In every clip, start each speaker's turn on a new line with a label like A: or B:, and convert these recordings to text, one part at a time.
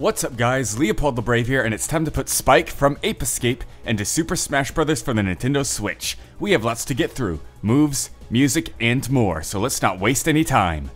A: What's up guys, Leopold the Brave here, and it's time to put Spike from Ape Escape into Super Smash Bros. for the Nintendo Switch. We have lots to get through, moves, music, and more, so let's not waste any time.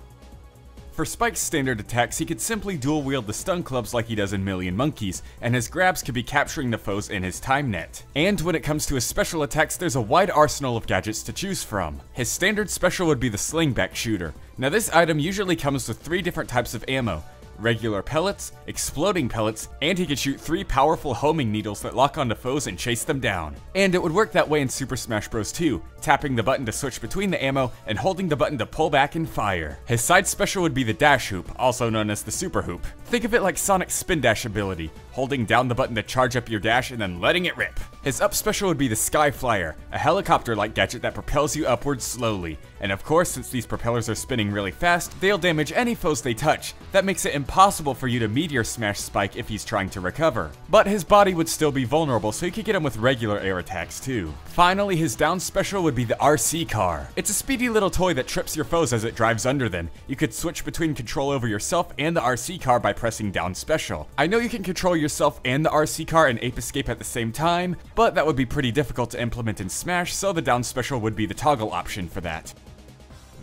A: For Spike's standard attacks, he could simply dual wield the stun clubs like he does in Million Monkeys, and his grabs could be capturing the foes in his time net. And when it comes to his special attacks, there's a wide arsenal of gadgets to choose from. His standard special would be the Slingback Shooter. Now this item usually comes with three different types of ammo, regular pellets, exploding pellets, and he could shoot three powerful homing needles that lock onto foes and chase them down. And it would work that way in Super Smash Bros. 2, tapping the button to switch between the ammo and holding the button to pull back and fire. His side special would be the Dash Hoop, also known as the Super Hoop. Think of it like Sonic's Spin Dash ability, holding down the button to charge up your dash and then letting it rip. His up special would be the Sky Flyer, a helicopter-like gadget that propels you upwards slowly. And of course, since these propellers are spinning really fast, they'll damage any foes they touch. That makes it impossible for you to Meteor Smash Spike if he's trying to recover. But his body would still be vulnerable, so you could get him with regular air attacks too. Finally, his down special would be the RC Car. It's a speedy little toy that trips your foes as it drives under them. You could switch between control over yourself and the RC Car by pressing down special. I know you can control yourself and the RC Car in Ape Escape at the same time, but that would be pretty difficult to implement in Smash, so the down special would be the toggle option for that.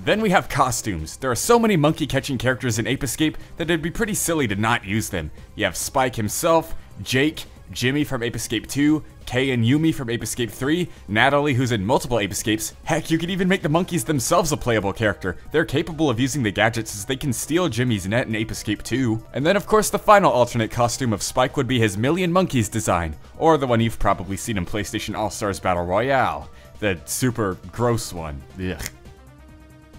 A: Then we have costumes. There are so many monkey catching characters in Ape Escape that it'd be pretty silly to not use them. You have Spike himself, Jake, Jimmy from Ape Escape 2, Kei and Yumi from Ape Escape 3, Natalie who's in multiple Ape Escapes. Heck, you could even make the monkeys themselves a playable character. They're capable of using the gadgets as they can steal Jimmy's net in Ape Escape 2. And then of course the final alternate costume of Spike would be his Million Monkeys design, or the one you've probably seen in PlayStation All-Stars Battle Royale. The super gross one. Ugh.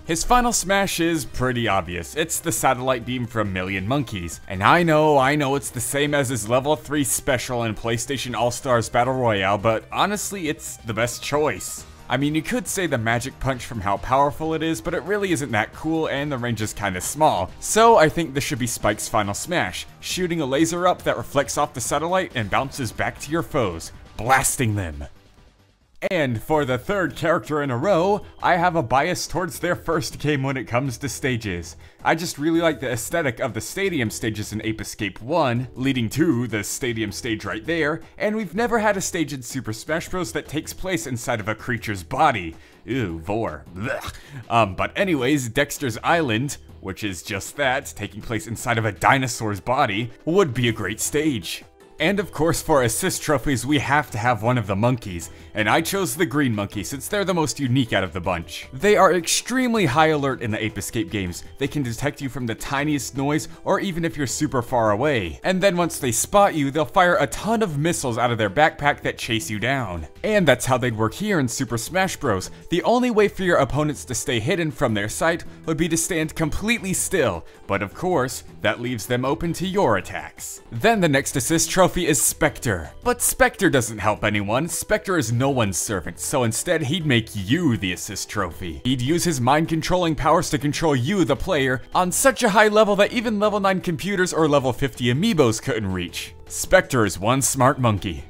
A: His final smash is pretty obvious. It's the satellite beam from Million Monkeys. And I know, I know it's the same as his level 3 special in PlayStation All-Stars Battle Royale, but honestly, it's the best choice. I mean, you could say the magic punch from how powerful it is, but it really isn't that cool and the range is kinda small. So I think this should be Spike's final smash, shooting a laser up that reflects off the satellite and bounces back to your foes, blasting them. And for the third character in a row, I have a bias towards their first game when it comes to stages. I just really like the aesthetic of the stadium stages in Ape Escape 1, leading to the stadium stage right there, and we've never had a stage in Super Smash Bros. that takes place inside of a creature's body. Ew, vor. Um, but anyways, Dexter's Island, which is just that, taking place inside of a dinosaur's body, would be a great stage. And of course for assist trophies we have to have one of the monkeys, and I chose the green monkey since they're the most unique out of the bunch. They are extremely high alert in the Ape Escape games. They can detect you from the tiniest noise or even if you're super far away. And then once they spot you, they'll fire a ton of missiles out of their backpack that chase you down. And that's how they'd work here in Super Smash Bros. The only way for your opponents to stay hidden from their sight would be to stand completely still, but of course, that leaves them open to your attacks. Then the next assist trophy is Spectre. But Spectre doesn't help anyone, Spectre is no one's servant, so instead he'd make you the assist trophy. He'd use his mind controlling powers to control you, the player, on such a high level that even level 9 computers or level 50 amiibos couldn't reach. Spectre is one smart monkey.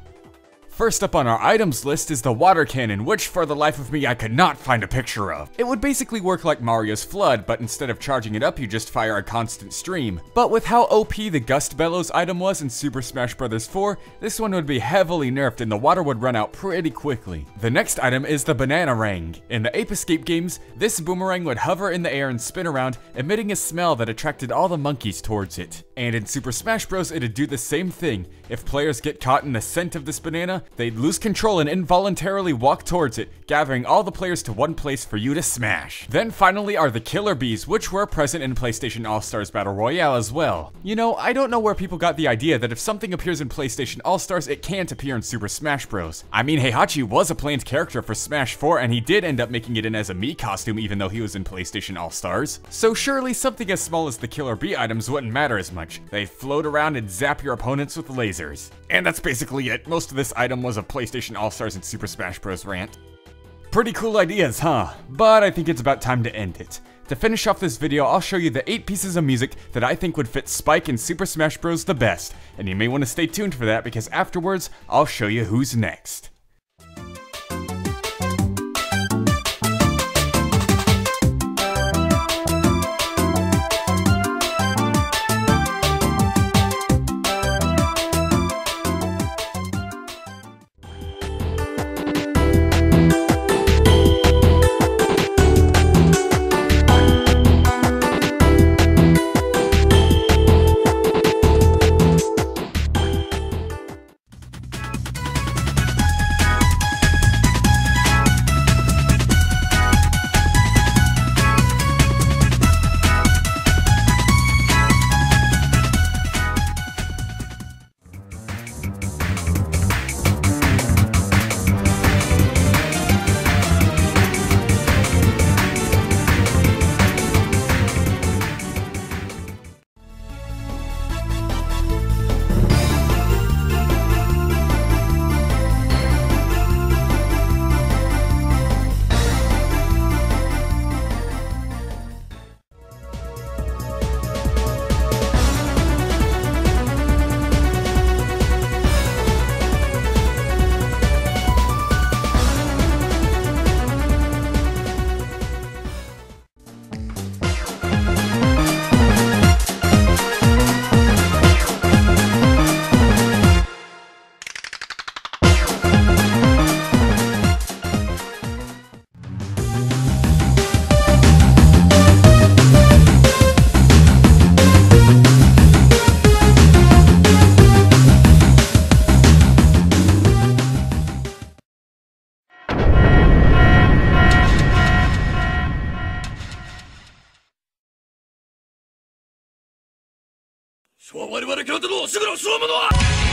A: First up on our items list is the water cannon, which for the life of me I could not find a picture of. It would basically work like Mario's FLUDD, but instead of charging it up you just fire a constant stream. But with how OP the Gust Bellows item was in Super Smash Bros. 4, this one would be heavily nerfed and the water would run out pretty quickly. The next item is the Bananarang. In the Ape Escape games, this boomerang would hover in the air and spin around, emitting a smell that attracted all the monkeys towards it. And in Super Smash Bros. it'd do the same thing. If players get caught in the scent of this banana, they'd lose control and involuntarily walk towards it, gathering all the players to one place for you to smash. Then finally are the Killer Bees, which were present in PlayStation All-Stars Battle Royale as well. You know, I don't know where people got the idea that if something appears in PlayStation All-Stars, it can't appear in Super Smash Bros. I mean, Heihachi was a planned character for Smash 4, and he did end up making it in as a Mii costume even though he was in PlayStation All-Stars. So surely something as small as the Killer Bee items wouldn't matter as much. They float around and zap your opponents with lasers. And that's basically it. Most of this item was a PlayStation All-Stars and Super Smash Bros. rant. Pretty cool ideas, huh? But I think it's about time to end it. To finish off this video, I'll show you the 8 pieces of music that I think would fit Spike in Super Smash Bros. the best, and you may want to stay tuned for that because afterwards, I'll show you who's next.
B: は我々京都の守護の総務のは